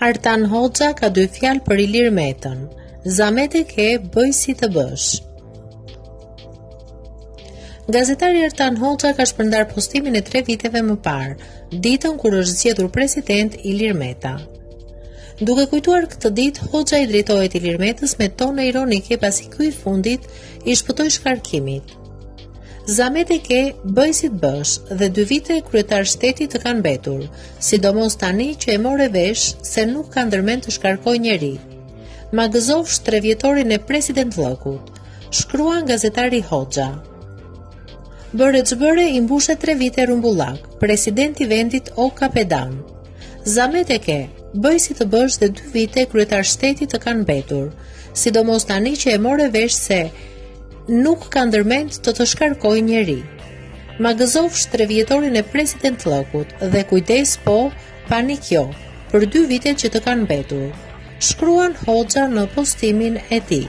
Artan Hoxha ka dy fjalë për Ilir Metën. Zamet e ke, bëj si të bësh. Gazetari Artan Hoxha ka shpërndarë postimin e tre viteve më parë, ditën kur është zgjedhur president Ilir Meta. Duke kujtuar këtë ditë, Hoxha i drejtohet Ilir Metës me tone ironike pasi ky i fundit i shpëtoi shkarkimit. Zamet e ke, bëj si të bësh dhe dy vite kryetar shteti të kanë mbetur, sidomos tani që e more vesh se nuk ka ndërmend të shkarkojë njeri. Ma gëzofsh tre vjetorin e presidentllëkut, shkruan gazetari Hoxha. Bëre ç'bëre i mbushe tre vite rumbullak, president i vendit o kapedan. Zamet e ke, bëj si të bësh dhe dy vite kryetar shteti të kanë mbetur, sidomos tani që e more vesh se nuk ka ndërmend të të shkarkojë njeri. Ma gëzofsh tre vjetorin e presidentllëkut dhe kujdes po panik jo për dy vite që të kanë mbetur. Shkruan Hoxha në postimin e tij.